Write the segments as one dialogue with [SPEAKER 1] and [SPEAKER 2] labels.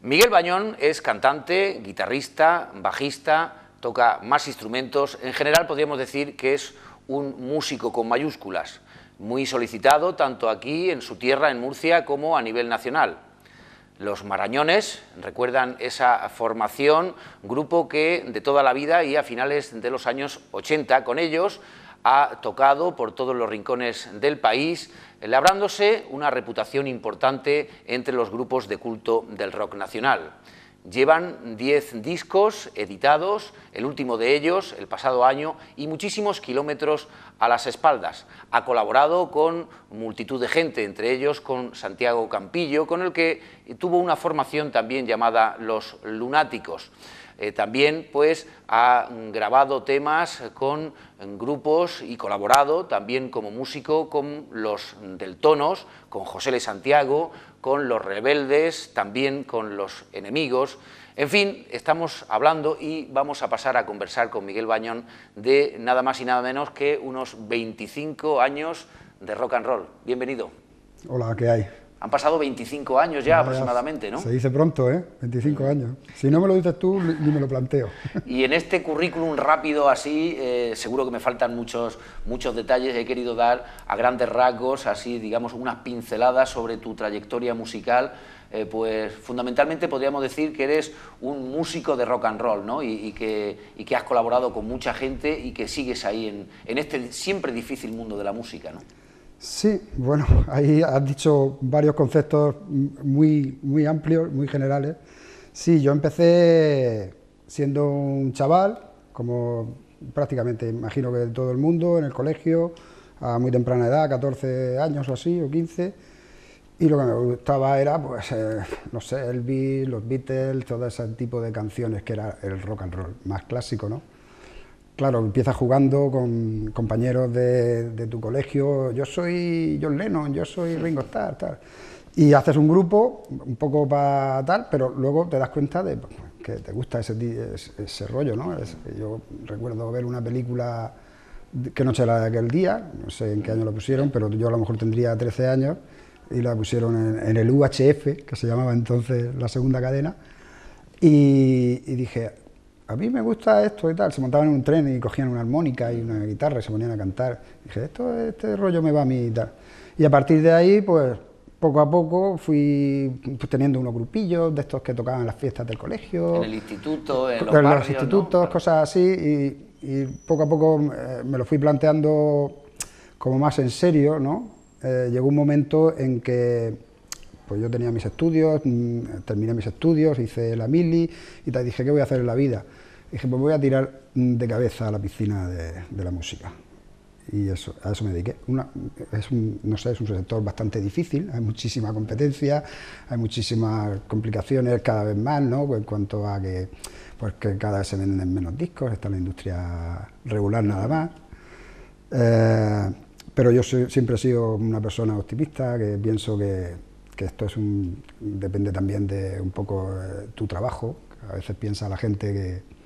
[SPEAKER 1] Miguel Bañón es cantante, guitarrista, bajista, toca más instrumentos. En general podríamos decir que es un músico con mayúsculas, muy solicitado tanto aquí en su tierra, en Murcia, como a nivel nacional. Los Marañones recuerdan esa formación, grupo que de toda la vida y a finales de los años 80 con ellos ha tocado por todos los rincones del país, labrándose una reputación importante entre los grupos de culto del rock nacional. Llevan 10 discos editados, el último de ellos el pasado año, y muchísimos kilómetros a las espaldas. Ha colaborado con multitud de gente, entre ellos con Santiago Campillo, con el que tuvo una formación también llamada Los Lunáticos. Eh, también pues, ha grabado temas con grupos y colaborado también como músico con los del Tonos, con José Le Santiago, con los Rebeldes, también con los Enemigos. En fin, estamos hablando y vamos a pasar a conversar con Miguel Bañón de nada más y nada menos que unos 25 años de rock and roll. Bienvenido.
[SPEAKER 2] Hola, ¿qué hay?
[SPEAKER 1] Han pasado 25 años ya aproximadamente, ¿no?
[SPEAKER 2] Se dice pronto, ¿eh? 25 años. Si no me lo dices tú, ni me lo planteo.
[SPEAKER 1] Y en este currículum rápido así, eh, seguro que me faltan muchos, muchos detalles. He querido dar a grandes rasgos, así, digamos, unas pinceladas sobre tu trayectoria musical. Eh, pues fundamentalmente podríamos decir que eres un músico de rock and roll, ¿no? Y, que, y que, has colaborado con mucha gente y que sigues ahí en, en este siempre difícil mundo de la música, ¿no?
[SPEAKER 2] Sí, bueno, ahí has dicho varios conceptos muy, muy amplios, muy generales. Sí, yo empecé siendo un chaval, como prácticamente imagino que todo el mundo, en el colegio, a muy temprana edad, 14 años o así, o 15, y lo que me gustaba era, pues, eh, no sé, Elvis, los Beatles, todo ese tipo de canciones que era el rock and roll, más clásico, ¿no? Claro, empiezas jugando con compañeros de, tu colegio, yo soy John Lennon, yo soy Ringo Starr, tal. Y haces un grupo, un poco para tal, pero luego te das cuenta de pues, que te gusta ese, ese, rollo, ¿no? yo recuerdo ver una película, que noche era de aquel día, no sé en qué año la pusieron, pero yo a lo mejor tendría 13 años, y la pusieron en, el UHF, que se llamaba entonces la segunda cadena, y, y dije, a mí me gusta esto y tal. Se montaban en un tren y cogían una armónica y una guitarra y se ponían a cantar. dije, esto, este rollo me va a mí y tal. Y a partir de ahí, pues poco a poco fui pues, teniendo unos grupillos de estos que tocaban en las fiestas del colegio.
[SPEAKER 1] En el instituto, en los, en
[SPEAKER 2] los institutos, cosas así. Y, poco a poco eh, me lo fui planteando como más en serio, ¿no? Eh, llegó un momento en que pues yo tenía mis estudios, mm, terminé mis estudios, hice la mili y te dije, ¿qué voy a hacer en la vida? Dije, pues voy a tirar de cabeza a la piscina de, la música. Y eso, a eso me dediqué. es un, no sé, es un sector bastante difícil, hay muchísima competencia, hay muchísimas complicaciones cada vez más, ¿no? En cuanto a que, pues que cada vez se venden menos discos, está la industria regular nada más. Eh, pero yo siempre he sido una persona optimista, que pienso que, que esto es un, depende también de un poco eh, tu trabajo. A veces piensa la gente que,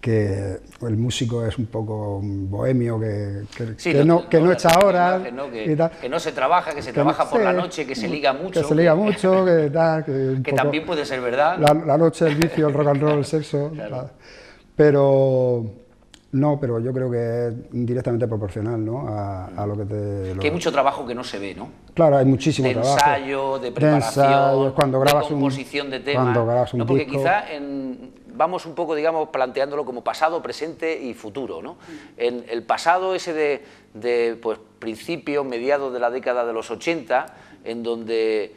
[SPEAKER 2] que el músico es un poco bohemio, que, que, no, que no, echa horas.
[SPEAKER 1] Que, no se trabaja, que se trabaja por la noche, que se liga mucho.
[SPEAKER 2] Que se liga mucho, que,
[SPEAKER 1] que, también puede ser verdad.
[SPEAKER 2] La, noche, el vicio, el rock and roll, el sexo. Pero no, pero yo creo que es directamente proporcional ¿no? a, lo que te...
[SPEAKER 1] Que hay mucho trabajo que no se ve, ¿no?
[SPEAKER 2] Claro, hay muchísimo
[SPEAKER 1] de
[SPEAKER 2] trabajo.
[SPEAKER 1] Ensayo, de preparación,
[SPEAKER 2] cuando grabas
[SPEAKER 1] de composición de temas.
[SPEAKER 2] Cuando grabas un
[SPEAKER 1] ¿no? Porque quizá en, vamos un poco, digamos, planteándolo como pasado, presente y futuro. ¿no? En el pasado ese de, pues, principios, mediados de la década de los 80, en donde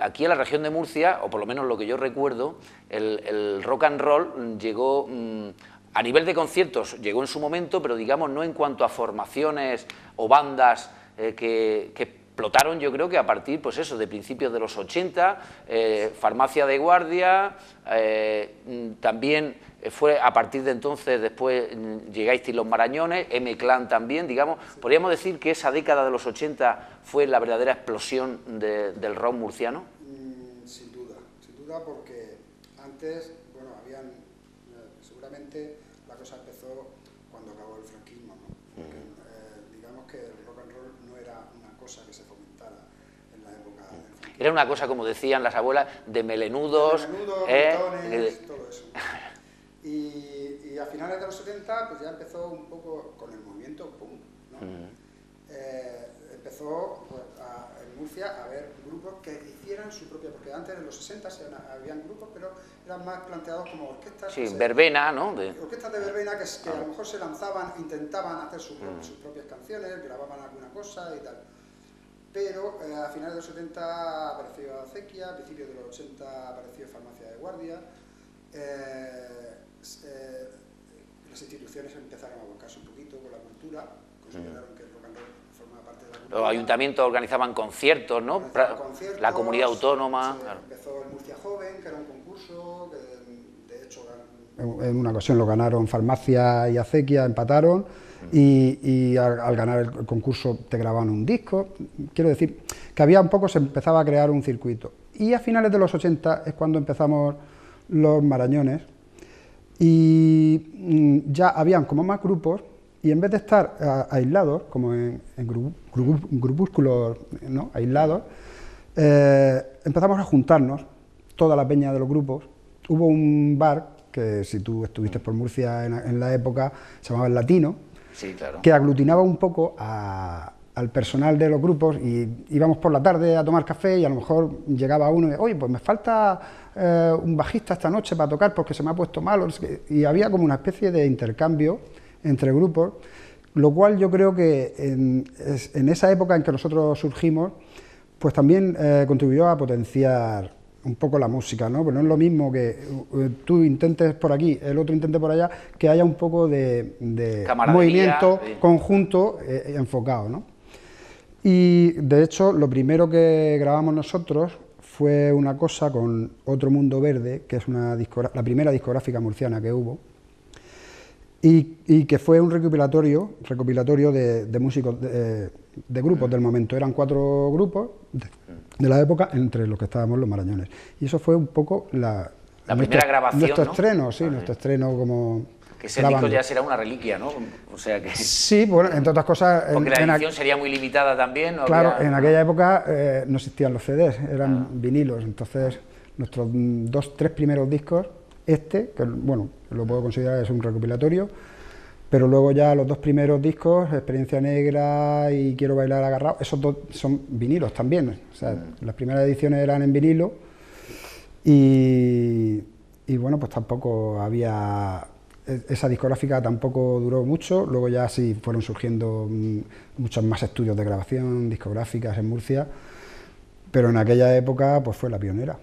[SPEAKER 1] aquí en la región de Murcia, o por lo menos lo que yo recuerdo, el, rock and roll llegó... Mm, a nivel de conciertos llegó en su momento, pero digamos no en cuanto a formaciones o bandas eh, que, que explotaron yo creo que a partir pues eso de principios de los 80 eh, farmacia de guardia eh, mm, también fue a partir de entonces después mm, llegáis los marañones M Clan también digamos. Podríamos decir que esa década de los 80 fue la verdadera explosión del rock murciano
[SPEAKER 2] mm, sin duda sin duda porque antes bueno habían eh, seguramente la cosa empezó cuando acabó el franquismo ¿no? digamos que el rock and roll no era una cosa
[SPEAKER 1] como decían las abuelas, de melenudos.
[SPEAKER 2] Melenudos, ¿eh? todo eso. Y, a finales de los 70 pues ya empezó un poco con el movimiento punk, ¿no? Eh, empezó pues, en Murcia a haber grupos que hicieran su propia, porque antes en los 60 se, habían grupos, pero eran más planteados como orquestas.
[SPEAKER 1] Sí, verbena, ¿no?
[SPEAKER 2] De... Orquestas de verbena que, que a lo mejor se lanzaban, intentaban hacer sus, propias canciones, grababan alguna cosa y tal. Pero eh, a finales de los 70 apareció Acequia, a principios de los 80 apareció Farmacia de Guardia. Eh, eh, las instituciones empezaron a volcarse un poquito con la cultura, consideraron que el rock and roll formaba parte de la cultura.
[SPEAKER 1] Los ayuntamientos organizaban conciertos, ¿no? la comunidad autónoma.
[SPEAKER 2] Empezó el Murcia Joven, que era un concurso, que de hecho en una ocasión lo ganaron Farmacia y Acequia, empataron. Y, al, ganar el concurso te grababan un disco. Quiero decir que había un poco, se empezaba a crear un circuito. Y a finales de los 80 es cuando empezamos los marañones, y mm, ya habían como más grupos y en vez de estar aislados, como en, grupúsculos aislados, eh, empezamos a juntarnos, toda la peña de los grupos. Hubo un bar, que si tú estuviste por Murcia en, la época, se llamaba El Latino, que aglutinaba un poco al personal de los grupos y íbamos por la tarde a tomar café y a lo mejor llegaba uno y, oye, pues me falta eh, un bajista esta noche para tocar porque se me ha puesto malo. Y había como una especie de intercambio entre grupos, lo cual yo creo que en, esa época en que nosotros surgimos, pues también eh, contribuyó a potenciar un poco la música, ¿no? Pues no es lo mismo que eh, tú intentes por aquí, el otro intente por allá, que haya un poco de, movimiento conjunto enfocado, ¿no? Y de hecho, lo primero que grabamos nosotros fue una cosa con Otro Mundo Verde, que es una la primera discográfica murciana que hubo, y, que fue un recopilatorio, recopilatorio de, músicos de, grupos del momento. Eran cuatro grupos de, la época entre los que estábamos los marañones. Y eso fue un poco la,
[SPEAKER 1] primera grabación.
[SPEAKER 2] Nuestro estreno, sí, nuestro estreno como
[SPEAKER 1] que ese disco ya será una reliquia, ¿no? O sea que...
[SPEAKER 2] Sí, bueno, entre otras cosas...
[SPEAKER 1] Porque la edición sería muy limitada también.
[SPEAKER 2] Claro, en aquella época eh, no existían los CDs, eran ah. vinilos, entonces nuestros dos, tres primeros discos, este, que bueno, lo puedo considerar es un recopilatorio, pero luego ya los dos primeros discos, Experiencia Negra y Quiero Bailar Agarrado, esos dos son vinilos también, o sea, mm. las primeras ediciones eran en vinilo y, y bueno, pues tampoco había e-, esa discográfica tampoco duró mucho, luego ya sí fueron surgiendo mm, muchos más estudios de grabación discográficas en Murcia, pero en aquella época pues fue la pionera.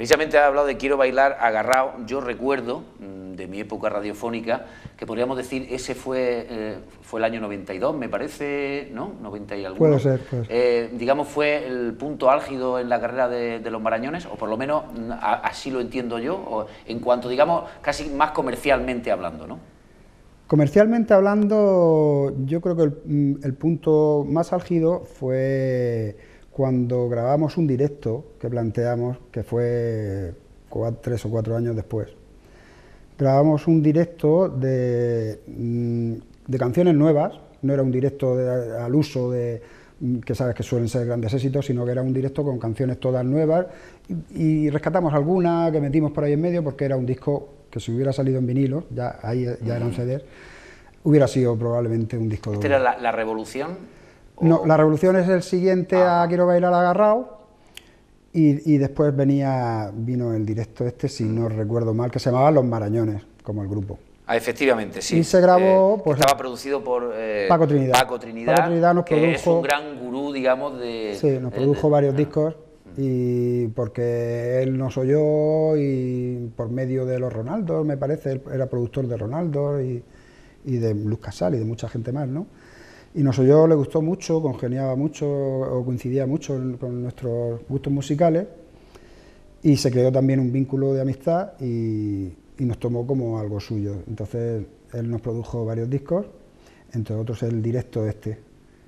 [SPEAKER 1] Precisamente ha hablado de Quiero bailar agarrado. Yo recuerdo mm, de mi época radiofónica que podríamos decir ese fue, eh, fue el año 92, me parece, ¿no? 90 y algo.
[SPEAKER 2] Puede ser,
[SPEAKER 1] eh, digamos, fue el punto álgido en la carrera de, los Marañones, o por lo menos mm, así lo entiendo yo, en cuanto, digamos, casi más comercialmente hablando, ¿no?
[SPEAKER 2] Comercialmente hablando, yo creo que el, mm, el punto más álgido fue cuando grabamos un directo que planteamos, que fue tres o cuatro años después. Grabamos un directo de, mm, de canciones nuevas, no era un directo al uso de mm, que sabes que suelen ser grandes éxitos, sino que era un directo con canciones todas nuevas y, rescatamos alguna que metimos por ahí en medio porque era un disco que si hubiera salido en vinilo, ya ahí ya eran CDs, hubiera sido probablemente un disco
[SPEAKER 1] ¿Esta era la revolución?
[SPEAKER 2] No, La Revolución es el siguiente a Quiero bailar agarrado y, después venía vino el directo este, si no recuerdo mal, que se llamaba Los Marañones, como el grupo.
[SPEAKER 1] Ah, efectivamente, sí.
[SPEAKER 2] Y se grabó...
[SPEAKER 1] Eh, pues, estaba producido por
[SPEAKER 2] eh, Paco Trinidad.
[SPEAKER 1] Paco Trinidad, nos que es un gran gurú, digamos, de...
[SPEAKER 2] Sí, nos produjo varios discos y porque él nos oyó y por medio de los Ronaldos, me parece, él era productor de Ronaldo y, y de Luz Casal y de mucha gente más, ¿no? Y nos oyó, le gustó mucho, congeniaba mucho o coincidía mucho con nuestros gustos musicales y se creó también un vínculo de amistad y, nos tomó como algo suyo. Entonces él nos produjo varios discos, entre otros el directo este.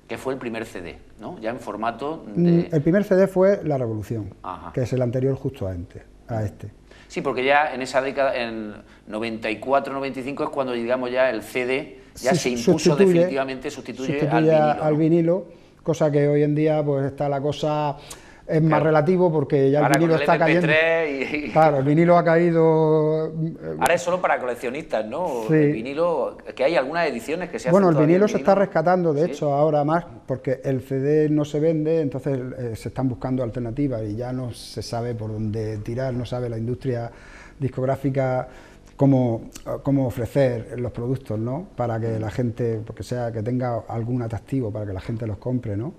[SPEAKER 1] Que fue el primer CD, ¿no? Ya en formato
[SPEAKER 2] mm, de... El primer CD fue La Revolución, que es el anterior justo a este. A este.
[SPEAKER 1] Sí, porque ya en esa década, en 94-95 es cuando digamos ya el CD ya se impuso definitivamente, sustituye, al vinilo.
[SPEAKER 2] al vinilo. cosa que hoy en día pues está la cosa es más relativo porque ya el vinilo está cayendo. Y... Claro, el vinilo ha caído.
[SPEAKER 1] Ahora es solo para coleccionistas, ¿no? El vinilo, que hay algunas ediciones que se
[SPEAKER 2] Bueno, el vinilo se está rescatando, de hecho, ahora más, porque el CD no se vende, entonces eh, se están buscando alternativas y ya no se sabe por dónde tirar, no sabe la industria discográfica cómo, cómo ofrecer los productos, ¿no? Para que la gente, porque sea que tenga algún atractivo para que la gente los compre, ¿no?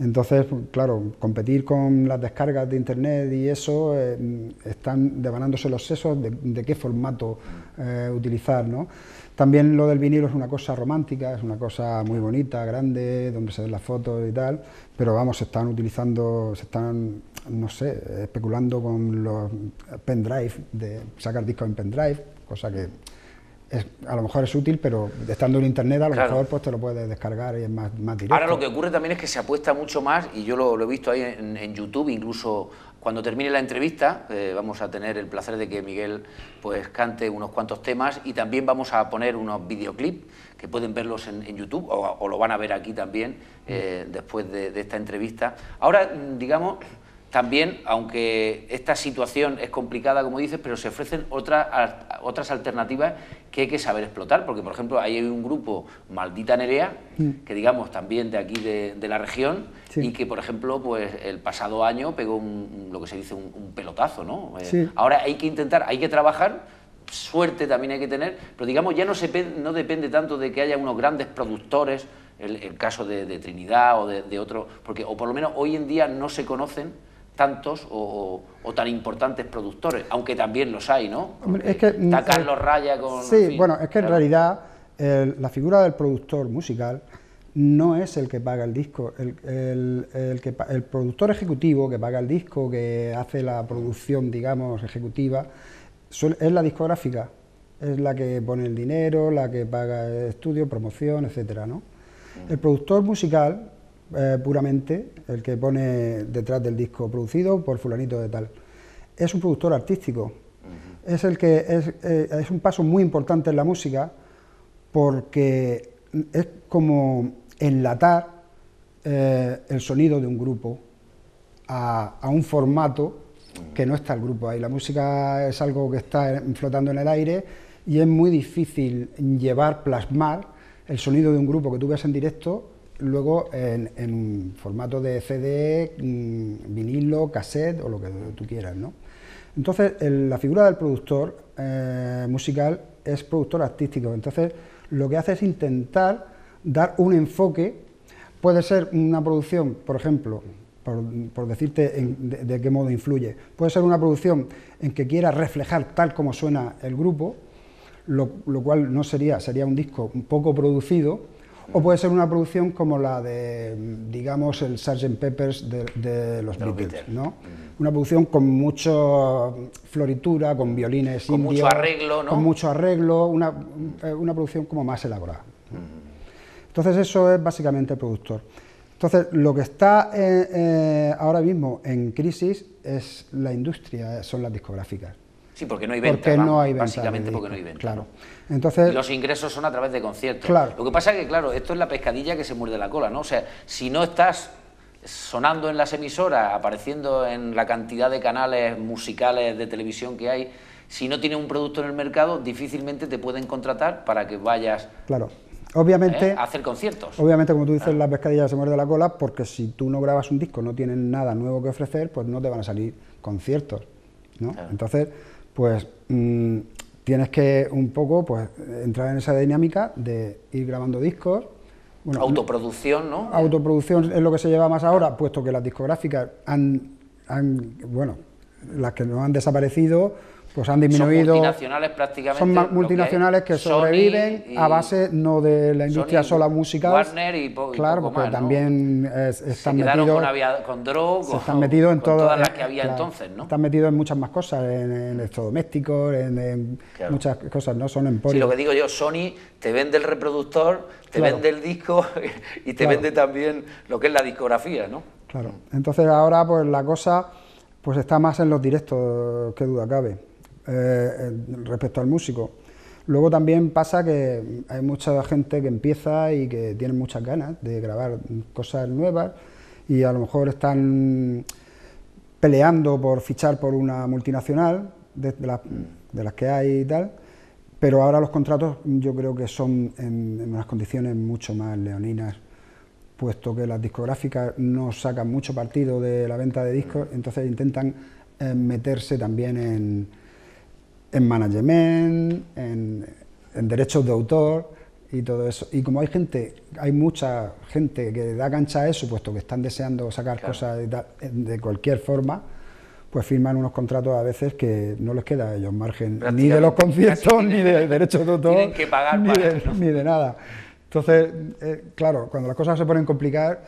[SPEAKER 2] Entonces, claro, competir con las descargas de internet y eso, eh, están devanándose los sesos de, qué formato eh, utilizar, ¿no? También lo del vinilo es una cosa romántica, es una cosa muy bonita, grande, donde se ven las fotos y tal, pero vamos, se están utilizando, se están, no sé, especulando con los pendrive, de sacar discos en pendrive, cosa que a lo mejor es útil, pero estando en internet a lo mejor pues te lo puedes descargar y es más, más directo.
[SPEAKER 1] Ahora lo que ocurre también es que se apuesta mucho más, y yo lo, he visto ahí en, YouTube, incluso cuando termine la entrevista, eh, vamos a tener el placer de que Miguel pues cante unos cuantos temas y también vamos a poner unos videoclips que pueden verlos en, YouTube o, lo van a ver aquí también eh, después de, de esta entrevista. Ahora, digamos también, aunque esta situación es complicada, como dices, pero se ofrecen otras, otras alternativas que hay que saber explotar, porque, por ejemplo, hay un grupo, Maldita Nerea, mm. que digamos también de aquí de, la región, y que, por ejemplo, pues el pasado año pegó lo que se dice un, pelotazo, ¿no? Eh, ahora hay que intentar, hay que trabajar, suerte también hay que tener, pero digamos ya no, se, no depende tanto de que haya unos grandes productores, el, caso de, Trinidad o de, de otros, porque, o por lo menos hoy en día no se conocen tantos o, tan importantes productores, aunque también los hay, ¿no? es que, está Carlos Raya con...
[SPEAKER 2] Sí, bueno, es que en realidad la figura del productor musical no es el que paga el disco, el, que, el productor ejecutivo que paga el disco, que hace la producción, digamos, ejecutiva, es la discográfica, es la que pone el dinero, la que paga el estudio, promoción, etcétera, ¿no? El productor musical eh, puramente, el que pone detrás del disco producido por fulanito de tal. Es un productor artístico, es, el que eh, es, un paso muy importante en la música porque es como enlatar eh, el sonido de un grupo a, a, un formato que no está el grupo ahí. La música es algo que está flotando en el aire y es muy difícil llevar, plasmar el sonido de un grupo que tú ves en directo luego en, en, formato de CD, mm, vinilo, cassette o lo que tú quieras. ¿no? Entonces, la figura del productor eh, musical es productor artístico, entonces lo que hace es intentar dar un enfoque, puede ser una producción, por ejemplo, por, decirte de, qué modo influye, puede ser una producción en que quiera reflejar tal como suena el grupo, lo, lo cual no sería, sería un disco poco producido, o puede ser una producción como la de, digamos, el Sgt. Peppers de, los Beatles, ¿no? Una producción con mucha floritura, con violines
[SPEAKER 1] Con mucho arreglo, ¿no?
[SPEAKER 2] Con mucho arreglo, una, eh, una producción como más elaborada. Entonces eso es básicamente el productor. Entonces, lo que está eh, eh, ahora mismo en crisis es la industria, son las discográficas.
[SPEAKER 1] Sí, porque no hay venta. Porque no hay venta. Básicamente porque no hay venta.
[SPEAKER 2] Claro. Entonces,
[SPEAKER 1] los ingresos son a través de conciertos.
[SPEAKER 2] Claro.
[SPEAKER 1] Lo que pasa es que, claro, esto es la pescadilla que se muerde la cola, ¿no? O sea, si no estás sonando en las emisoras, apareciendo en la cantidad de canales musicales de televisión que hay, si no tienes un producto en el mercado, difícilmente te pueden contratar para que vayas
[SPEAKER 2] claro. Obviamente,
[SPEAKER 1] ¿eh? a hacer conciertos.
[SPEAKER 2] Obviamente, como tú dices, la pescadilla se muerde la cola, porque si tú no grabas un disco, no tienes nada nuevo que ofrecer, pues no te van a salir conciertos. ¿no? Entonces, pues mm, tienes que un poco pues, entrar en esa dinámica de ir grabando discos.
[SPEAKER 1] autoproducción, ¿no?
[SPEAKER 2] Autoproducción es lo que se lleva más ahora, puesto que las discográficas han, han bueno, las que no han desaparecido, pues han disminuido.
[SPEAKER 1] Son multinacionales prácticamente.
[SPEAKER 2] Son multinacionales que, sobreviven a base no de la industria sola musical.
[SPEAKER 1] Warner y
[SPEAKER 2] Claro, porque también están metidos.
[SPEAKER 1] Con, con
[SPEAKER 2] se están metidos en todas
[SPEAKER 1] las que había entonces, ¿no?
[SPEAKER 2] Están metidos en muchas más cosas, en, electrodomésticos, en, muchas cosas, ¿no? Son emporios.
[SPEAKER 1] Sí, lo que digo yo, Sony te vende el reproductor, te vende el disco y te vende también lo que es la discografía, ¿no?
[SPEAKER 2] Claro. Entonces ahora, pues la cosa pues está más en los directos, que duda cabe. Eh, respecto al músico. Luego también pasa que hay mucha gente que empieza y que tiene muchas ganas de grabar cosas nuevas y a lo mejor están peleando por fichar por una multinacional, de, las que hay y tal, pero ahora los contratos yo creo que son en, unas condiciones mucho más leoninas, puesto que las discográficas no sacan mucho partido de la venta de discos, entonces intentan eh, meterse también en, en management, en, en derechos de autor, y todo eso. Y como hay gente, hay mucha gente que da cancha a eso, puesto que están deseando sacar cosas de, cualquier forma, pues firman unos contratos a veces que no les queda a ellos margen ni de los conciertos, ni de derechos de autor,
[SPEAKER 1] que pagar
[SPEAKER 2] ni, de, nada. Entonces, eh, claro, cuando las cosas se ponen complicadas,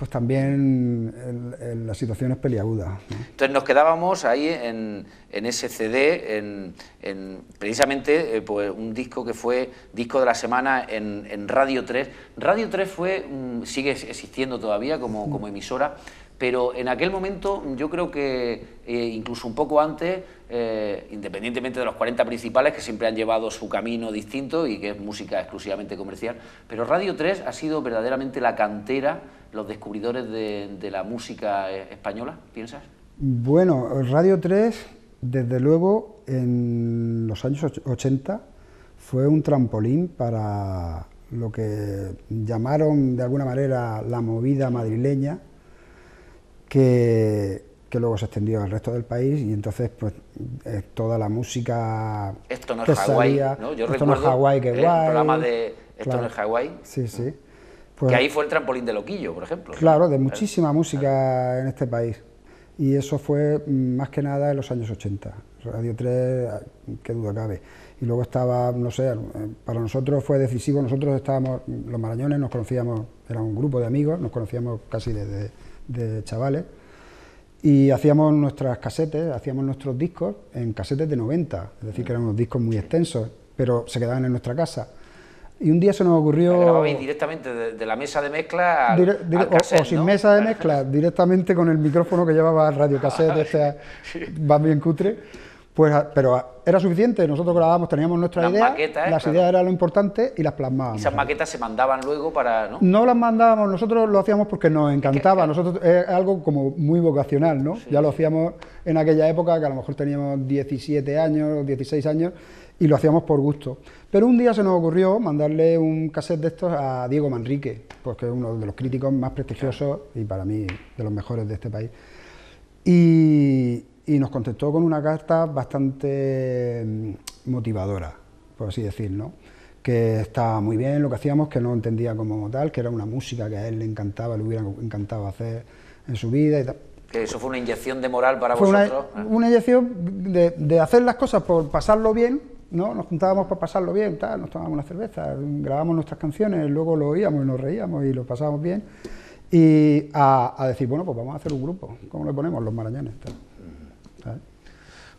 [SPEAKER 2] pues también la situación es peliaguda.
[SPEAKER 1] Entonces nos quedábamos ahí en, ese CD, en, precisamente eh, pues un disco que fue disco de la semana en, Radio 3. Radio 3 fue, mm, sigue existiendo todavía como, como emisora, pero en aquel momento yo creo que eh, incluso un poco antes, eh, independientemente de los 40 principales que siempre han llevado su camino distinto y que es música exclusivamente comercial, pero Radio 3 ha sido verdaderamente la cantera, los descubridores de, la música eh, española, ¿piensas?
[SPEAKER 2] Bueno, Radio 3, desde luego, en los años 80 fue un trampolín para lo que llamaron de alguna manera la movida madrileña, que, luego se extendió al resto del país y entonces pues eh, toda la música
[SPEAKER 1] esto no es Hawái ¿no?
[SPEAKER 2] Yo esto no es Hawái, que guay
[SPEAKER 1] el programa de esto no es Hawái
[SPEAKER 2] sí sí
[SPEAKER 1] pues, que ahí fue el trampolín de Loquillo por ejemplo.
[SPEAKER 2] Claro de muchísima música en este país. Y eso fue mm, más que nada en los años 80 Radio 3 qué duda cabe. Y luego estaba no sé para nosotros fue decisivo. Nosotros estábamos los marañones nos conocíamos era un grupo de amigos nos conocíamos casi desde de chavales, y hacíamos nuestras casetes, hacíamos nuestros discos en casetes de 90, es decir, que eran unos discos muy extensos, pero se quedaban en nuestra casa. Y un día se nos ocurrió...
[SPEAKER 1] Grababais directamente de, la mesa de mezcla al,
[SPEAKER 2] o, sin mesa de mezcla, directamente con el micrófono que llevaba el radio cassette, este, va bien cutre pues, pero era suficiente, nosotros grabábamos, teníamos nuestra idea, las ideas eran lo importante y las plasmábamos.
[SPEAKER 1] ¿Y esas maquetas se mandaban luego para...?
[SPEAKER 2] ¿no? no las mandábamos, nosotros lo hacíamos porque nos encantaba, nosotros es algo como muy vocacional, ¿no? Ya lo hacíamos en aquella época, que a lo mejor teníamos 17 años, 16 años, y lo hacíamos por gusto. Pero un día se nos ocurrió mandarle un cassette de estos a Diego Manrique, porque es uno de los críticos más prestigiosos y para mí de los mejores de este país. Y, y nos contestó con una carta bastante mm, motivadora, por así decir, ¿no? que estaba muy bien lo que hacíamos, que no entendía como tal, que era una música que a él le encantaba, le hubiera encantado hacer en su vida y tal.
[SPEAKER 1] Que eso fue una inyección de moral para vosotros.
[SPEAKER 2] Una, una inyección de, de, hacer las cosas por pasarlo bien, ¿no? Nos juntábamos para pasarlo bien, tal, nos tomábamos una cerveza, grabábamos nuestras canciones, luego lo oíamos y nos reíamos y lo pasábamos bien. Y a, decir, bueno, pues vamos a hacer un grupo, ¿cómo le ponemos? Los marañones.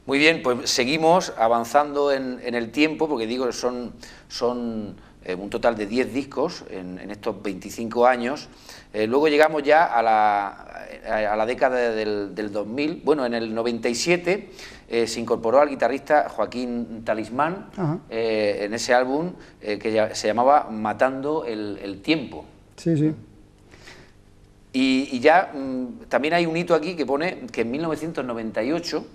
[SPEAKER 1] Muy bien, pues seguimos avanzando en, el tiempo, porque digo, son, son eh, un total de 10 discos en, estos 25 años. Eh, luego llegamos ya a la, a la década del, 2000. Bueno, en el 97 eh, se incorporó al guitarrista Joaquín Talismán en ese álbum que se llamaba Matando el, Tiempo.
[SPEAKER 2] Sí, sí.
[SPEAKER 1] Y, ya mm, también hay un hito aquí que pone que en 1998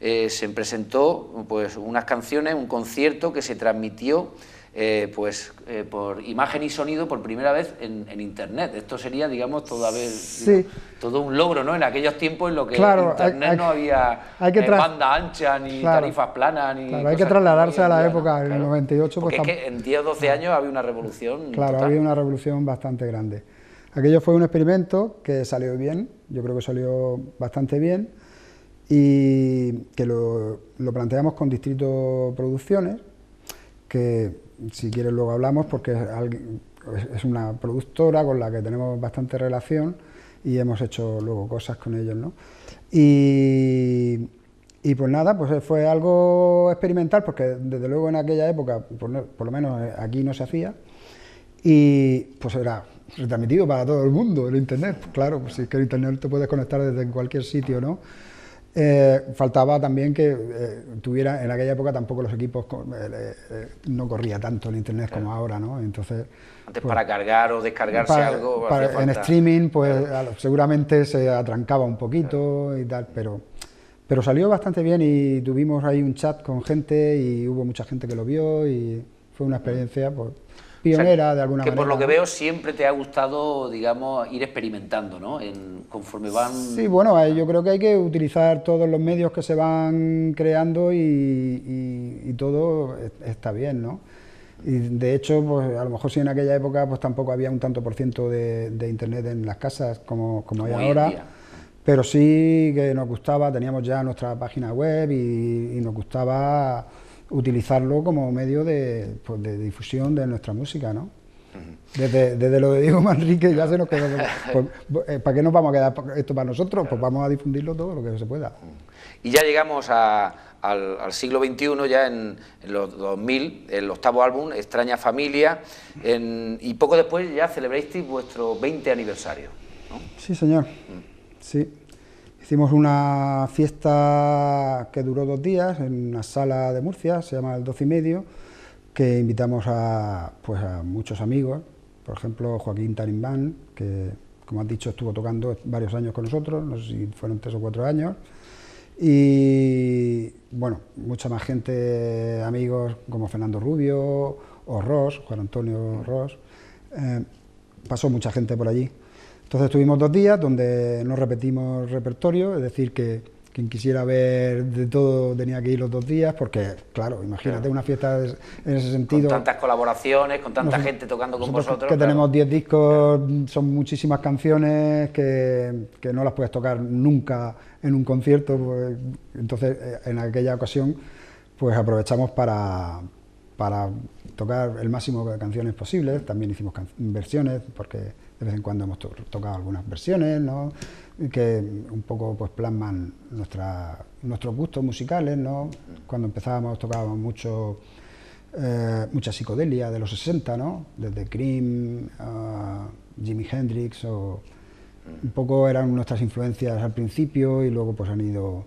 [SPEAKER 1] eh, se presentó pues, unas canciones, un concierto que se transmitió eh, pues, eh, por imagen y sonido por primera vez en, Internet. Esto sería, digamos, toda vez, todo un logro, ¿no? En aquellos tiempos en los que
[SPEAKER 2] en
[SPEAKER 1] Internet no había banda ancha, ni tarifas planas, ni
[SPEAKER 2] Claro, hay que trasladarse a la época, en el 98.
[SPEAKER 1] Porque pues, es que en 10 o 12 años había una revolución
[SPEAKER 2] Claro, había una revolución bastante grande. Aquello fue un experimento que salió bien, yo creo que salió bastante bien y que lo, planteamos con Distrito Producciones, que si quieres luego hablamos porque es, una productora con la que tenemos bastante relación y hemos hecho luego cosas con ellos. ¿no? Y, y pues nada, pues fue algo experimental porque desde luego en aquella época, por, lo menos aquí no se hacía, y pues era retransmitido para todo el mundo el Internet. Claro, pues si es que el Internet te puedes conectar desde cualquier sitio, ¿no? Eh, faltaba también que eh, tuviera, en aquella época tampoco los equipos no corría tanto el internet como ahora, ¿no? Entonces.
[SPEAKER 1] Antes pues, para cargar o descargarse algo.
[SPEAKER 2] en streaming, pues seguramente se atrancaba un poquito y tal, pero, pero salió bastante bien y tuvimos ahí un chat con gente y hubo mucha gente que lo vio y fue una experiencia, pues pionera de alguna
[SPEAKER 1] que
[SPEAKER 2] manera.
[SPEAKER 1] por lo que veo siempre te ha gustado, digamos, ir experimentando, ¿no? En, conforme van...
[SPEAKER 2] Sí, bueno, yo creo que hay que utilizar todos los medios que se van creando y, todo está bien, ¿no? Y de hecho, pues a lo mejor si en aquella época pues tampoco había un tanto por ciento de, internet en las casas como, como, hay ahora, pero sí que nos gustaba, teníamos ya nuestra página web y nos gustaba utilizarlo como medio de, pues, de difusión de nuestra música, ¿no? Desde, desde, lo de Diego Manrique ya se nos quedó. Pues, eh, ¿Para qué nos vamos a quedar esto para nosotros? Pues vamos a difundirlo todo lo que se pueda.
[SPEAKER 1] Y ya llegamos al, siglo XXI, ya en, los 2000, el octavo álbum, Extraña Familia, y poco después ya celebrasteis vuestro 20 aniversario. ¿no?
[SPEAKER 2] Sí, señor. Sí. Hicimos una fiesta que duró dos días en una sala de Murcia, se llama el 12 y medio, que invitamos a, pues a muchos amigos, por ejemplo Joaquín Tarimbán, que como has dicho estuvo tocando varios años con nosotros, no sé si fueron tres o cuatro años, y bueno, mucha más gente, amigos como Fernando Rubio o Ross, Juan Antonio Ross, eh, pasó mucha gente por allí. Entonces tuvimos dos días donde no repetimos repertorio, es decir, que quien quisiera ver de todo tenía que ir los dos días, porque, claro, imagínate una fiesta en ese sentido.
[SPEAKER 1] Con tantas colaboraciones, con tanta gente tocando con vosotros.
[SPEAKER 2] Que tenemos diez discos, son muchísimas canciones que, que, no las puedes tocar nunca en un concierto. Pues, entonces, eh, en aquella ocasión, pues aprovechamos para, para tocar el máximo de canciones posibles. También hicimos versiones, porque de vez en cuando hemos tocado algunas versiones, ¿no? que un poco pues plasman nuestra, nuestros gustos musicales, ¿no? Cuando empezábamos tocábamos mucho eh, mucha psicodelia de los 60, ¿no? Desde Cream, uh, Jimi Hendrix o un poco eran nuestras influencias al principio y luego pues han ido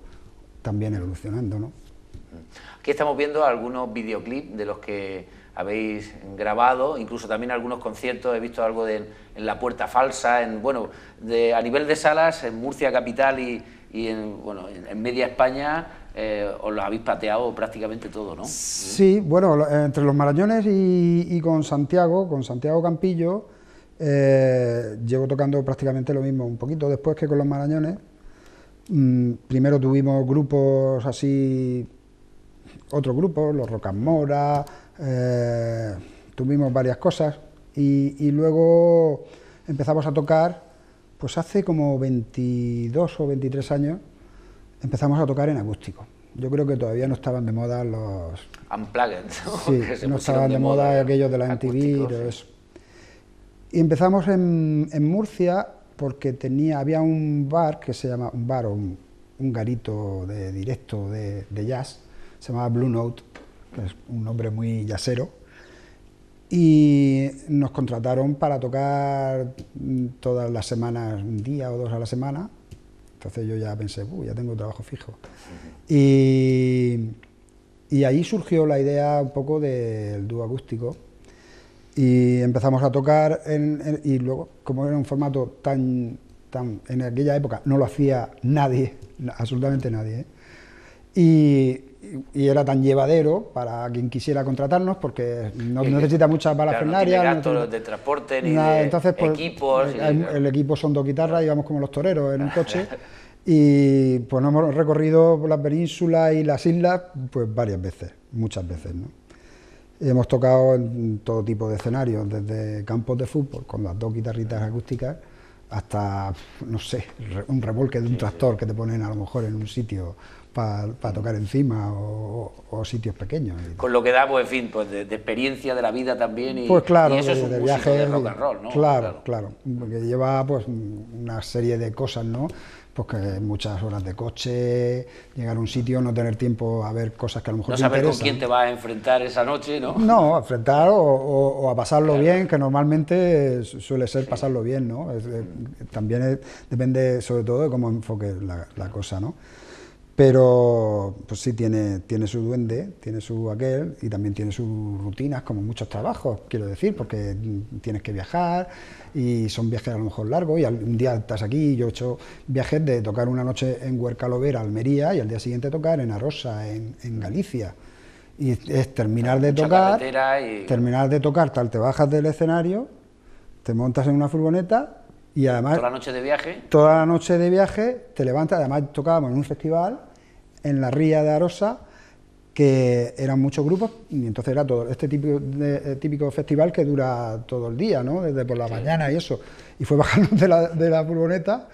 [SPEAKER 2] también evolucionando, ¿no?
[SPEAKER 1] Aquí estamos viendo algunos videoclips de los que habéis grabado, incluso también algunos conciertos, he visto algo de en La Puerta Falsa, en, bueno, de, a nivel de salas, en Murcia Capital y, y en, bueno, en, media España, eh, os lo habéis pateado prácticamente todo, ¿no?
[SPEAKER 2] Sí, bueno, entre los Marañones y, con Santiago, con Santiago Campillo, eh, llevo tocando prácticamente lo mismo, un poquito después que con los Marañones. Mm, primero tuvimos grupos así, otros grupos, los Rocamora, eh, tuvimos varias cosas y, luego empezamos a tocar, pues hace como 22 o 23 años empezamos a tocar en acústico. Yo creo que todavía no estaban de moda los...
[SPEAKER 1] Unplugged,
[SPEAKER 2] ¿no? Sí, no estaban de, moda, aquellos de la MTV y eso. Y empezamos en, Murcia porque tenía, había un bar que se llama, un bar o un, garito de directo de, de jazz, se llamaba Blue Note, que es un nombre muy yacero, y nos contrataron para tocar todas las semanas, un día o dos a la semana. Entonces yo ya pensé, Uy, ya tengo trabajo fijo. Y, y ahí surgió la idea un poco del dúo acústico. Y empezamos a tocar, y luego, como era un formato tan, tan. En aquella época no lo hacía nadie, absolutamente nadie. ¿eh? Y y era tan llevadero para quien quisiera contratarnos porque no necesita mucha parafernalia.
[SPEAKER 1] Claro, no gastos de transporte ni de entonces, pues, equipos.
[SPEAKER 2] El, equipo son dos guitarras, íbamos como los toreros en un coche. y pues nos hemos recorrido la península y las islas pues varias veces, muchas veces. ¿no? hemos tocado en todo tipo de escenarios, desde campos de fútbol con las dos guitarritas acústicas hasta, no sé, un remolque de un tractor que te ponen a lo mejor en un sitio para tocar encima o, sitios pequeños.
[SPEAKER 1] Con lo que da, pues, en fin, pues de, experiencia de la vida también y,
[SPEAKER 2] pues claro,
[SPEAKER 1] eso es un
[SPEAKER 2] de,
[SPEAKER 1] viaje de rock and roll, ¿no?
[SPEAKER 2] Claro, claro, porque lleva pues una serie de cosas, ¿no? Pues que muchas horas de coche, llegar a un sitio, no tener tiempo a ver cosas que a lo mejor
[SPEAKER 1] no saber con quién te vas a enfrentar esa noche, ¿no?
[SPEAKER 2] No, a enfrentar o, a pasarlo bien, que normalmente suele ser pasarlo bien, ¿no? también depende sobre todo de cómo enfoques la, la cosa, ¿no? Pero pues sí tiene, tiene su duende, tiene su aquel y también tiene sus rutinas como muchos trabajos, quiero decir, porque tienes que viajar y son viajes a lo mejor largos y un día estás aquí, yo he hecho viajes de tocar una noche en Huercalovera, Almería y al día siguiente tocar en Arosa, en, en Galicia. Y es terminar de tocar, terminar de tocar, tal, te bajas del escenario, te montas en una furgoneta y además...
[SPEAKER 1] ¿Toda la noche de viaje?
[SPEAKER 2] Toda la noche de viaje, te levantas, además tocábamos en un festival en la ría de Arosa, que eran muchos grupos, y entonces era todo este típico, de, eh, típico festival que dura todo el día, ¿no? Desde por la mañana y eso. Y fue bajarnos de la, de la furgoneta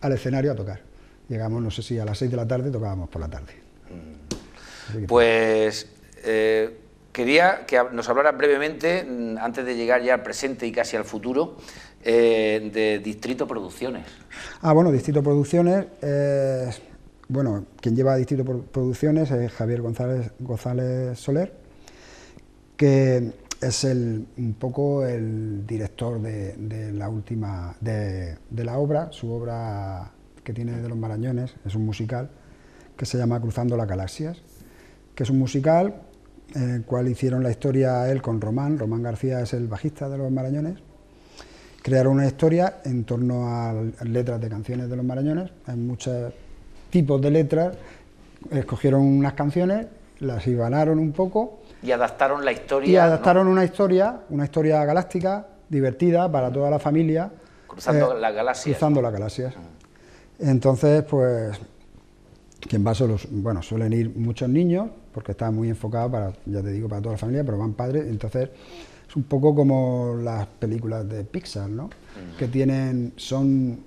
[SPEAKER 2] al escenario a tocar. Llegamos, no sé si a las 6 de la tarde, tocábamos por la tarde.
[SPEAKER 1] Mm. Pues eh, quería que nos hablara brevemente, mm, antes de llegar ya al presente y casi al futuro, eh, de Distrito Producciones.
[SPEAKER 2] Ah, bueno, Distrito Producciones, eh, bueno, quien lleva Distrito Producciones es Javier González, González Soler, que es un poco el director de, la última, de, la obra, su obra que tiene de los Marañones, es un musical que se llama Cruzando las Galaxias, que es un musical en el cual hicieron la historia él con Román, Román García es el bajista de los Marañones, crearon una historia en torno a letras de canciones de los Marañones, hay muchos tipos de letras, escogieron unas canciones, las ibanaron un poco.
[SPEAKER 1] Y adaptaron la historia.
[SPEAKER 2] Y adaptaron una historia, una historia galáctica, divertida para toda la familia.
[SPEAKER 1] Cruzando eh, las galaxias.
[SPEAKER 2] Cruzando las galaxias. Entonces, pues, quien va solo, bueno, suelen ir muchos niños, porque está muy enfocado para, ya te digo, para toda la familia, pero van padres, entonces un poco como las películas de Pixar, ¿no? Que tienen, son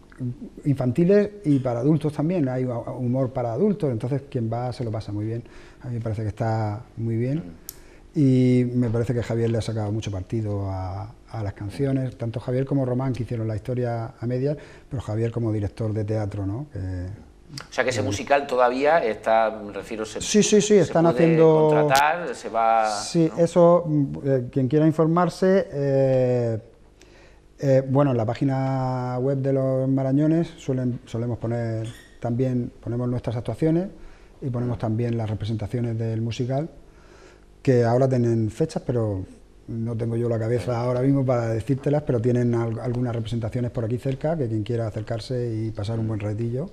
[SPEAKER 2] infantiles y para adultos también, hay humor para adultos, entonces quien va se lo pasa muy bien. A mí me parece que está muy bien y me parece que Javier le ha sacado mucho partido a, las canciones, tanto Javier como Román que hicieron la historia a medias, pero Javier como director de teatro, ¿no?
[SPEAKER 1] o sea que ese musical todavía está, me refiero, se,
[SPEAKER 2] sí, sí, sí, están haciendo
[SPEAKER 1] contratar, se va.
[SPEAKER 2] Sí, eso, mm, eh, quien quiera informarse, eh, eh, bueno, en la página web de los Marañones solemos poner también ponemos nuestras actuaciones y ponemos también las representaciones del musical, que ahora tienen fechas, pero no tengo yo la cabeza ahora mismo para decírtelas, pero tienen algunas representaciones por aquí cerca, que quien quiera acercarse y pasar un buen ratillo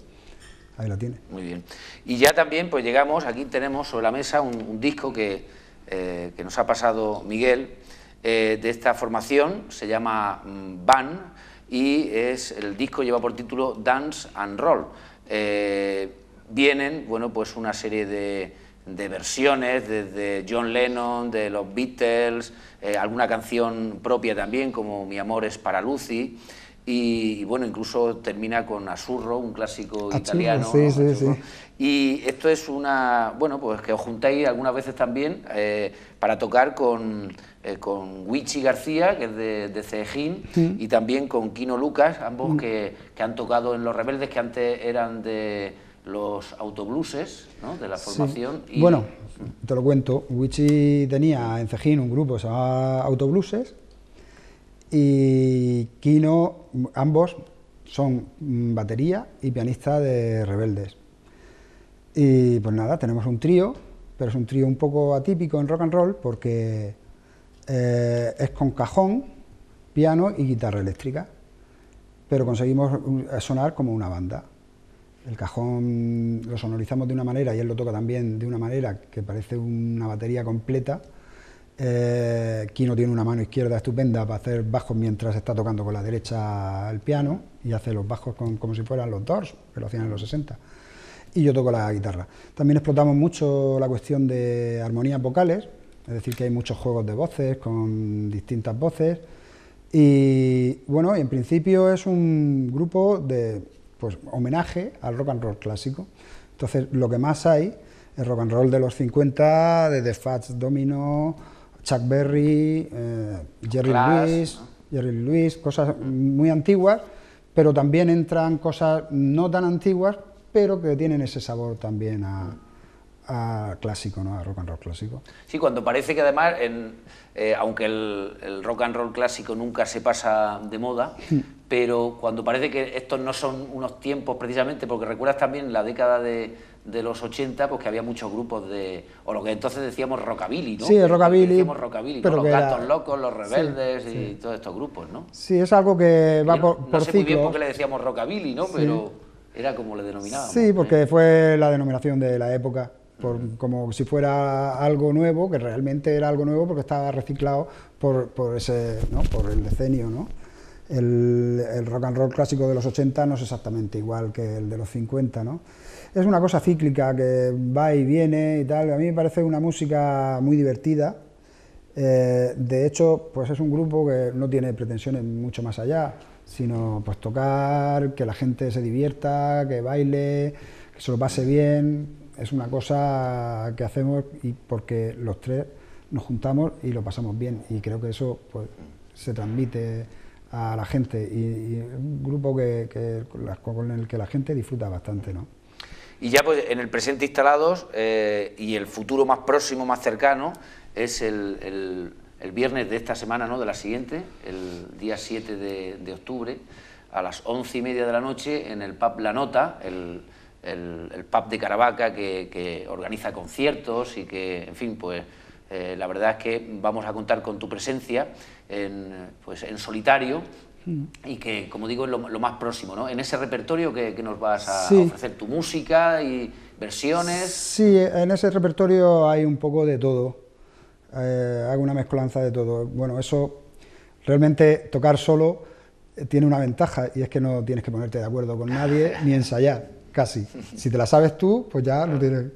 [SPEAKER 2] ahí la tiene.
[SPEAKER 1] Muy bien. Y ya también, pues llegamos, aquí tenemos sobre la mesa un, disco eh, que, nos ha pasado Miguel eh, de esta formación, se llama Van mm, y es, el disco lleva por título Dance and Roll. Eh, vienen, bueno, pues una serie de, de versiones desde John Lennon, de los Beatles, alguna canción propia también, como Mi amor es para Lucy. Y, bueno, incluso termina con Asurro, un clásico italiano.
[SPEAKER 2] Sí, sí, sí.
[SPEAKER 1] Y esto es una, bueno, pues que os juntáis algunas veces también eh, para tocar con, eh, con Wichi García, que es de, de Cejín, y también con Kino Lucas, ambos mm. que, que, han tocado en Los Rebeldes, que antes eran de los autobluses, ¿no? de la formación.
[SPEAKER 2] Y... Bueno, te lo cuento, Wichi tenía en Cejín un grupo que se llamaba Autobluses, y Kino, ambos son batería y pianista de Rebeldes. Y pues nada, tenemos un trío, pero es un trío un poco atípico en rock and roll porque eh, es con cajón, piano y guitarra eléctrica, pero conseguimos sonar como una banda. El cajón lo sonorizamos de una manera y él lo toca también de una manera que parece una batería completa eh, Kino tiene una mano izquierda estupenda para hacer bajos mientras está tocando con la derecha el piano y hace los bajos como si fueran los Doors, que lo hacían en los 60. Y yo toco la guitarra. También explotamos mucho la cuestión de armonías vocales, es decir, que hay muchos juegos de voces con distintas voces. Y bueno, en principio es un grupo de pues, homenaje al rock and roll clásico. Entonces, lo que más hay es rock and roll de los 50, de The Fats Domino, Chuck Berry, eh, Jerry Lewis, Jerry Lewis, cosas muy antiguas, pero también entran cosas no tan antiguas, pero que tienen ese sabor también a, clásico, ¿no? a rock and roll clásico.
[SPEAKER 1] Sí, cuando parece que además, eh, aunque el, rock and roll clásico nunca se pasa de moda, hmm. pero cuando parece que estos no son unos tiempos precisamente, porque recuerdas también la década de, de los 80, pues que había muchos grupos de, o lo que entonces decíamos rockabilly, ¿no?
[SPEAKER 2] Sí, el rockabilly.
[SPEAKER 1] Decíamos rockabilly,
[SPEAKER 2] pero
[SPEAKER 1] Los
[SPEAKER 2] era-
[SPEAKER 1] gatos locos, los rebeldes
[SPEAKER 2] Sí,
[SPEAKER 1] y todos estos grupos, ¿no?
[SPEAKER 2] Sí, es algo que va por,
[SPEAKER 1] no,
[SPEAKER 2] por
[SPEAKER 1] sé muy bien por qué le decíamos rockabilly, ¿no? Pero era como le denominábamos.
[SPEAKER 2] Sí,
[SPEAKER 1] ¿eh?
[SPEAKER 2] porque fue la denominación de la época, por- como si fuera algo nuevo, que realmente era algo nuevo porque estaba reciclado por, por ese, ¿no? por el decenio, ¿no? El, el rock and roll clásico de los 80 no es exactamente igual que el de los 50, ¿no? Es una cosa cíclica que va y viene y tal. A mí me parece una música muy divertida. Eh, de hecho, pues es un grupo que no tiene pretensiones mucho más allá, sino pues tocar, que la gente se divierta, que baile, que se lo pase bien. Es una cosa que hacemos y porque los tres nos juntamos y lo pasamos bien. Y creo que eso pues, se transmite a la gente y, y un grupo que, con el que la gente disfruta bastante, ¿no?
[SPEAKER 1] Y ya pues en el presente instalados eh, y el futuro más próximo, más cercano, es el, el- el viernes de esta semana, ¿no? De la siguiente, el día 7 de, de octubre, a las once y media de la noche, en el pub La Nota, el, el- el pub de Caravaca que, que organiza conciertos y que, en fin, pues eh, la verdad es que vamos a contar con tu presencia en, pues, en solitario y que, como digo, es lo, lo más próximo, ¿no? En ese repertorio que, que nos vas a, ofrecer tu música y versiones.
[SPEAKER 2] Sí, en ese repertorio hay un poco de todo. Eh, hago una mezcolanza de todo. Bueno, eso realmente tocar solo eh, tiene una ventaja y es que no tienes que ponerte de acuerdo con nadie ni ensayar, casi. Si te la sabes tú, pues ya lo tienes.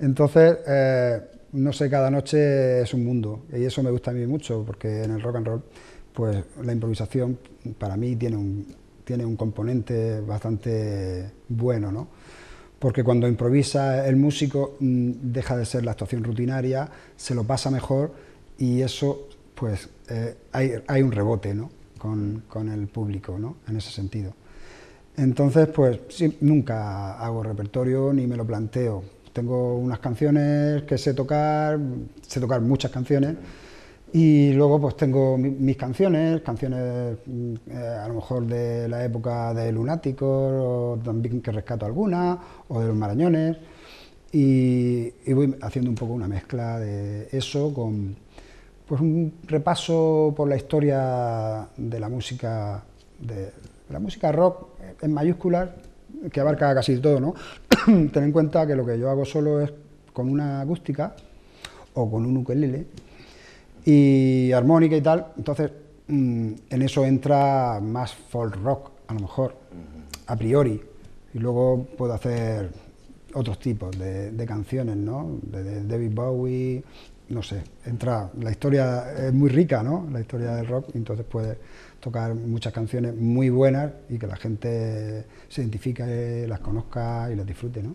[SPEAKER 2] Entonces, eh, no sé, cada noche es un mundo y eso me gusta a mí mucho porque en el rock and roll, pues la improvisación para mí tiene un, tiene un componente bastante bueno, ¿no? porque cuando improvisa el músico mm, deja de ser la actuación rutinaria, se lo pasa mejor y eso, pues, eh, hay, hay un rebote ¿no? con, con el público, ¿no? en ese sentido. Entonces, pues, nunca hago repertorio ni me lo planteo. Tengo unas canciones que sé tocar, sé tocar muchas canciones, y luego pues tengo mi- mis canciones, canciones mm, eh, a lo mejor de la época de Lunáticos, o también que rescato algunas, o de los Marañones, y, y voy haciendo un poco una mezcla de eso con pues un repaso por la historia de la música, de la música rock en mayúsculas, que abarca casi todo, ¿no? Ten en cuenta que lo que yo hago solo es con una acústica o con un ukelele, y armónica y tal, entonces mm, en eso entra más folk rock, a lo mejor, a priori, y luego puedo hacer otros tipos de, canciones, ¿no? De, David Bowie, no sé, entra, la historia es muy rica, ¿no? La historia del rock, entonces puedes tocar muchas canciones muy buenas y que la gente se identifique, las conozca y las disfrute, ¿no?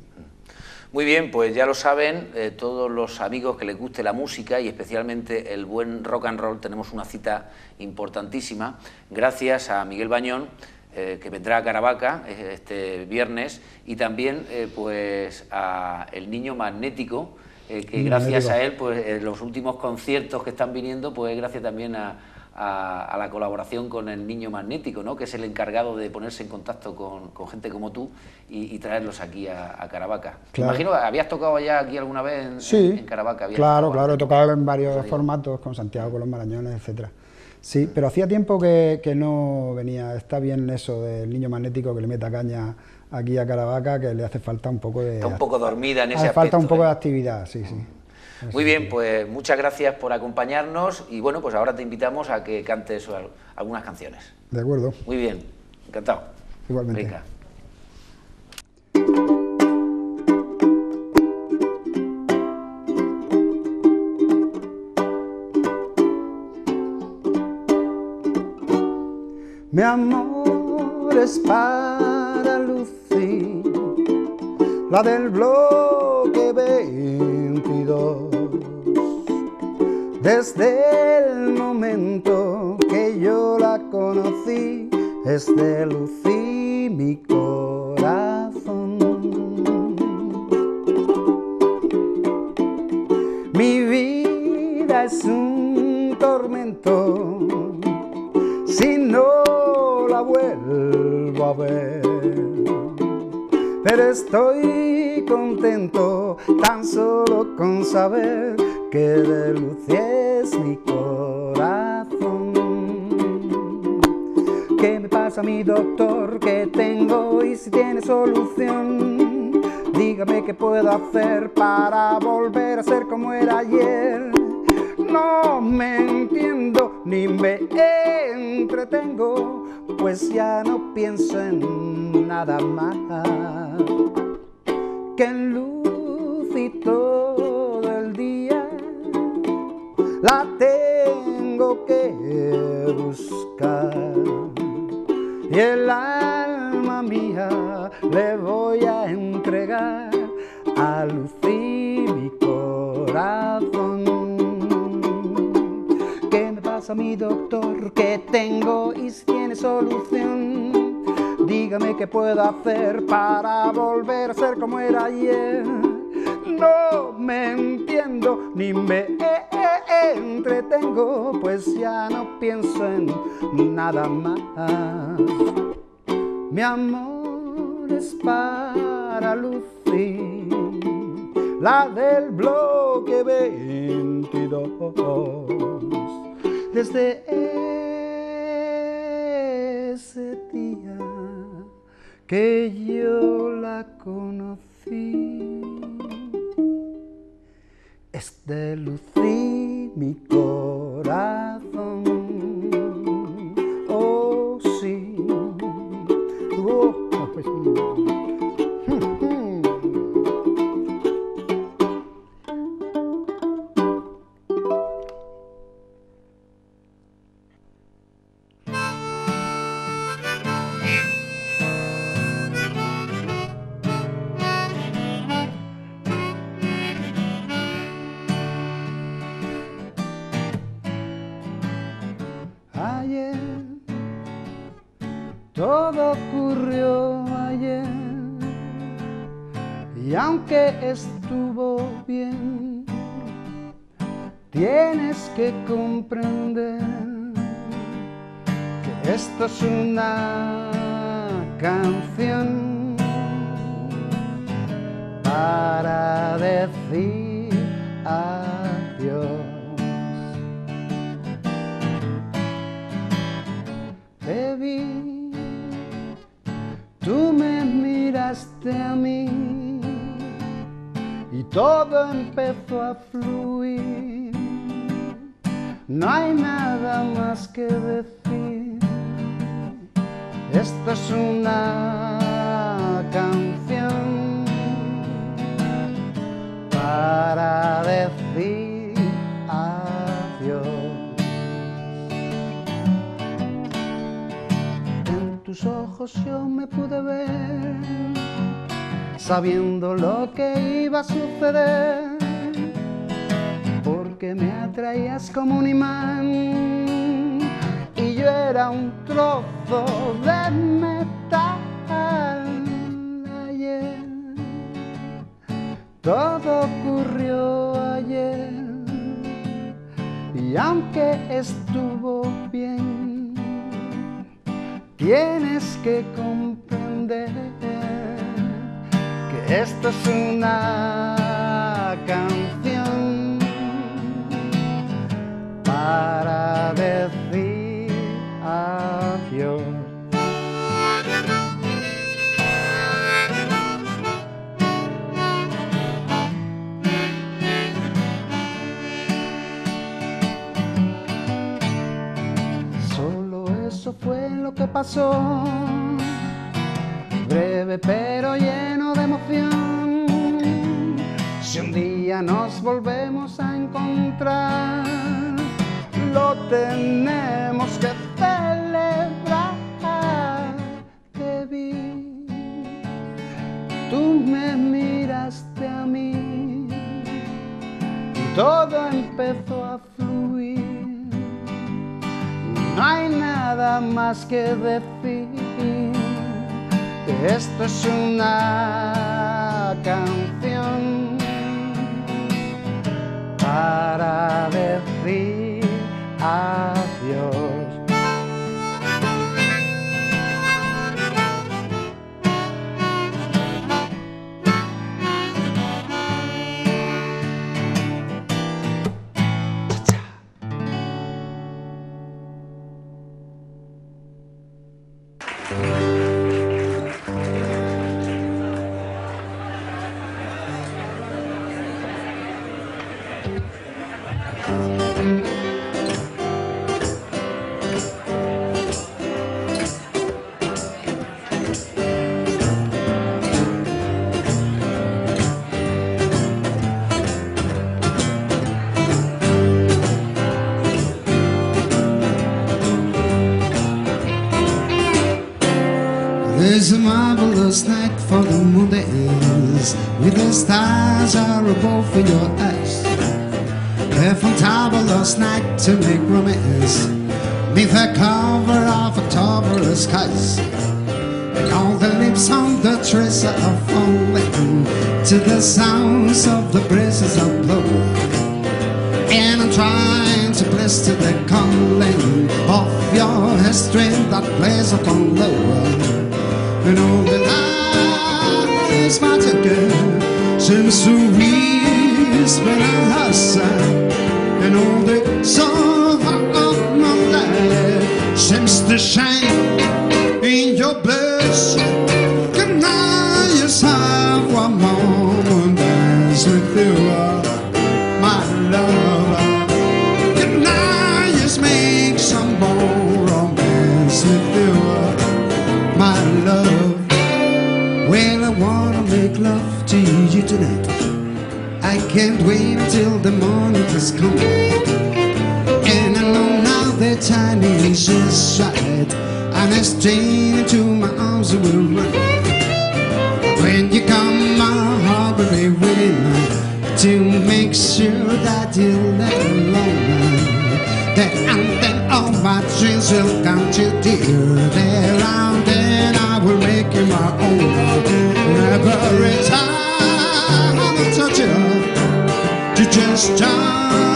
[SPEAKER 1] Muy bien, pues ya lo saben, eh, todos los amigos que les guste la música y especialmente el buen rock and roll, tenemos una cita importantísima, gracias a Miguel Bañón, eh, que vendrá a Caravaca eh, este viernes, y también pues a El Niño Magnético, que
[SPEAKER 2] Niño
[SPEAKER 1] gracias a él, pues los últimos conciertos que están viniendo, pues gracias también a, a- a la colaboración con el Niño Magnético, ¿no? que es el encargado de ponerse en contacto con, con gente como tú y, y traerlos aquí a, a Caravaca.
[SPEAKER 2] Claro.
[SPEAKER 1] Imagino, ¿habías tocado ya aquí alguna vez en,
[SPEAKER 2] Sí,
[SPEAKER 1] en, en Caravaca? ¿Habías
[SPEAKER 2] claro, claro, he tocado en varios
[SPEAKER 1] Sabía.
[SPEAKER 2] formatos, con Santiago, con los Marañones, etcétera. Sí, pero hacía tiempo que, que no venía. Está bien eso del niño magnético que le meta caña aquí a Caravaca, que le hace falta un poco de...
[SPEAKER 1] Está un poco dormida en ese
[SPEAKER 2] Hace falta
[SPEAKER 1] aspecto,
[SPEAKER 2] un poco
[SPEAKER 1] ¿eh?
[SPEAKER 2] de actividad, sí, sí.
[SPEAKER 1] Muy bien, pues muchas gracias por acompañarnos y bueno, pues ahora te invitamos a que cantes al- algunas canciones.
[SPEAKER 2] De acuerdo,
[SPEAKER 1] Muy bien, encantado.
[SPEAKER 2] Igualmente.
[SPEAKER 1] Venga.
[SPEAKER 2] Mi amor es para Lucy, la del bloque 22. Desde el momento que yo la conocí, es de Lucy mi corazón. Mi vida es un tormento si no la vuelvo a ver. Pero estoy contento tan solo con saber que de luz es mi corazón. ¿Qué me pasa mi doctor? ¿Qué tengo y si tiene solución? Dígame qué puedo hacer para volver a ser como era ayer. No me entiendo ni me entretengo, pues ya no pienso en nada más que en luz la tengo que buscar y el alma mía le voy a entregar a luz y mi corazón. ¿Qué me pasa mi doctor? ¿Qué tengo y si tiene solución? Dígame qué puedo hacer para volver a ser como era ayer. No me entiendo ni me entretengo, pues ya no pienso en nada más. Mi amor es para Lucy, la del bloque 22. Desde ese día que yo la conocí. Es de mi corazón. Oh, sí. Oh, Todo ocurrió ayer y aunque estuvo bien, tienes que comprender que esto es una canción para decir adiós. Te vi Tú me miraste a mí y todo empezó a fluir. No hay nada más que decir. Esto es una canción para decir Ojos yo me pude ver, sabiendo lo que iba a suceder, porque me atraías como un imán y yo era un trozo de metal ayer. Todo ocurrió ayer y aunque estuvo bien, tienes que comprender que esto es una canción para decir pasó, breve pero lleno de emoción. Si un día nos volvemos a encontrar, lo tenemos que celebrar. Te vi, tú me miraste a mí y todo empezó No hay nada más que decir. Esto es una canción para decir adiós. It's a marvelous night for the moon that is With the stars are above your eyes A fantabulous night to make romance. Neath the cover of a October skies And all the leaves on the trees are falling To the sounds of the breezes of blue. And I'm trying to blister the calling Of your history that plays upon low and all the lies my ticket seems to whisper and hustle and all the songs of my life seems to shine in your blessed, can I can't wait till the morning has come. And I know now that time is just right. And I strain into my arms will run. When you come, my heart will be willing to make sure that you're not alone. That and then all my dreams will come to dear. There and I will make you my own. Every time last time.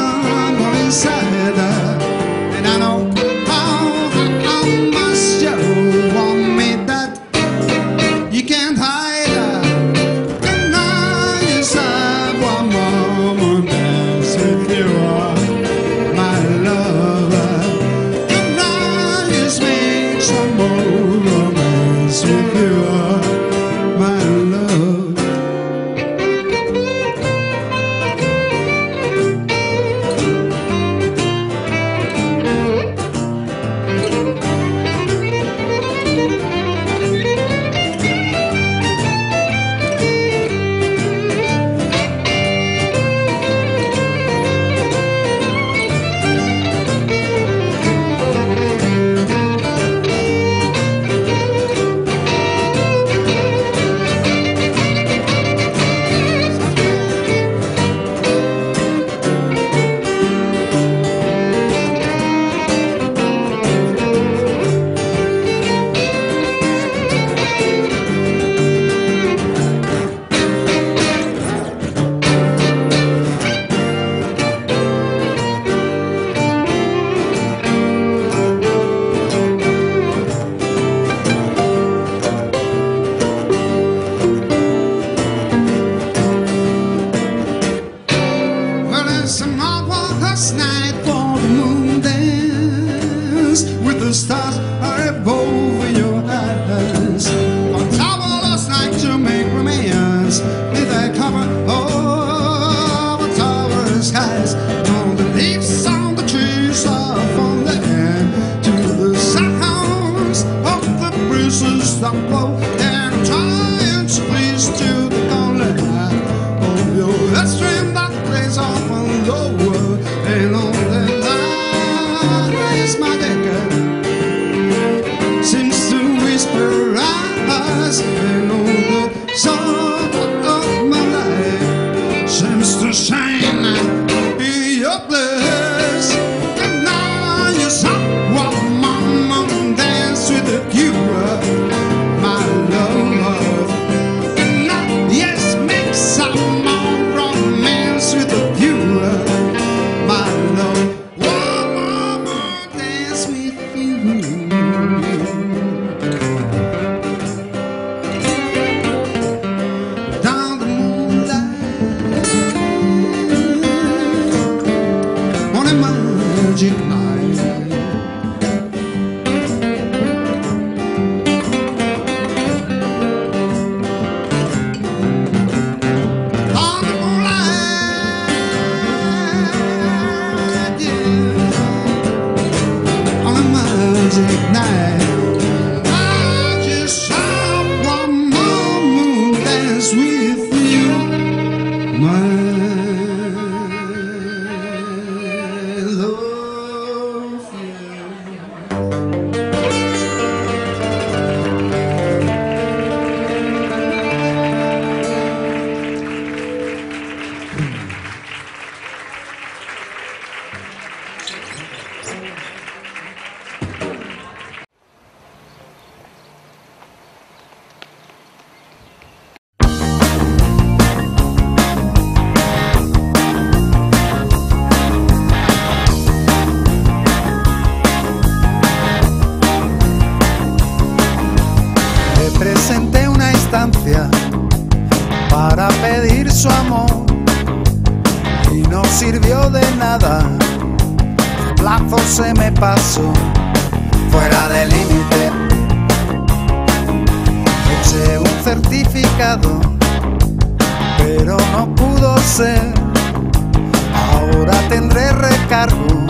[SPEAKER 2] Ahora tendré recargo,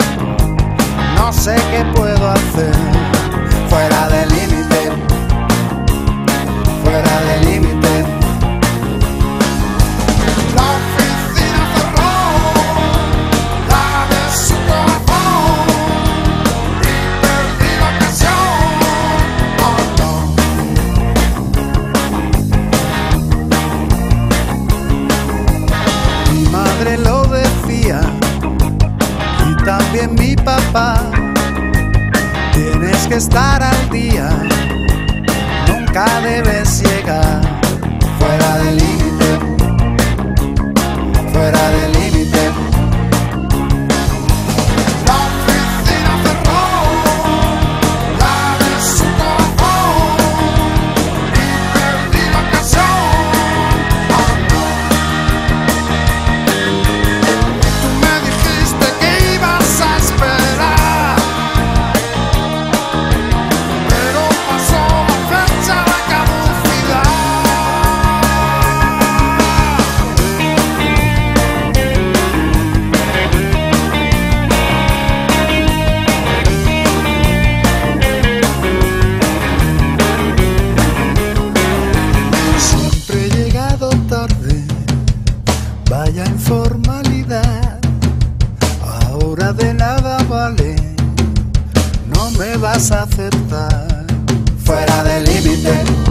[SPEAKER 2] no sé qué puedo hacer. Fuera del Vaya informalidad, ahora de nada vale, no me vas a aceptar. Fuera del límite.